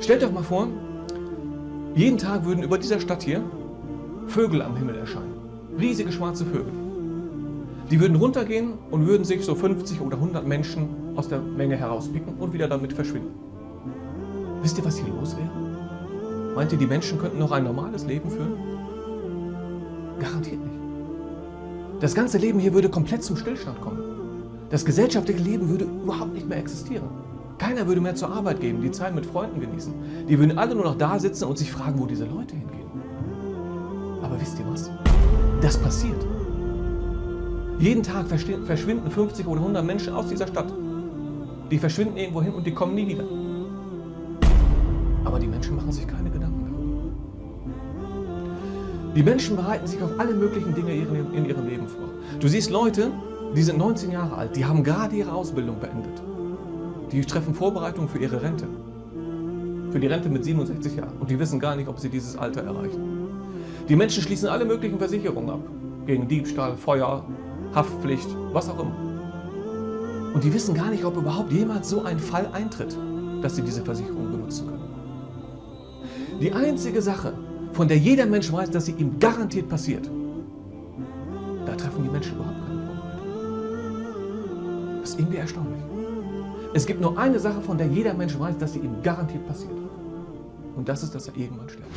Stellt euch mal vor, jeden Tag würden über dieser Stadt hier Vögel am Himmel erscheinen. Riesige schwarze Vögel. Die würden runtergehen und würden sich so 50 oder 100 Menschen aus der Menge herauspicken und wieder damit verschwinden. Wisst ihr, was hier los wäre? Meint ihr, die Menschen könnten noch ein normales Leben führen? Garantiert nicht. Das ganze Leben hier würde komplett zum Stillstand kommen. Das gesellschaftliche Leben würde überhaupt nicht mehr existieren. Keiner würde mehr zur Arbeit gehen, die Zeit mit Freunden genießen. Die würden alle nur noch da sitzen und sich fragen, wo diese Leute hingehen. Aber wisst ihr was? Das passiert. Jeden Tag verschwinden 50 oder 100 Menschen aus dieser Stadt. Die verschwinden irgendwo hin und die kommen nie wieder. Aber die Menschen machen sich keine Gedanken darüber. Die Menschen bereiten sich auf alle möglichen Dinge in ihrem Leben vor. Du siehst Leute, die sind 19 Jahre alt, die haben gerade ihre Ausbildung beendet. Die treffen Vorbereitungen für ihre Rente. Für die Rente mit 67 Jahren. Und die wissen gar nicht, ob sie dieses Alter erreichen. Die Menschen schließen alle möglichen Versicherungen ab. Gegen Diebstahl, Feuer, Haftpflicht, was auch immer. Und die wissen gar nicht, ob überhaupt jemals so ein Fall eintritt, dass sie diese Versicherung benutzen können. Die einzige Sache, von der jeder Mensch weiß, dass sie ihm garantiert passiert, da treffen die Menschen überhaupt keine Vorbereitung. Das ist irgendwie erstaunlich. Es gibt nur eine Sache, von der jeder Mensch weiß, dass sie ihm garantiert passiert. Und das ist, dass er irgendwann stirbt.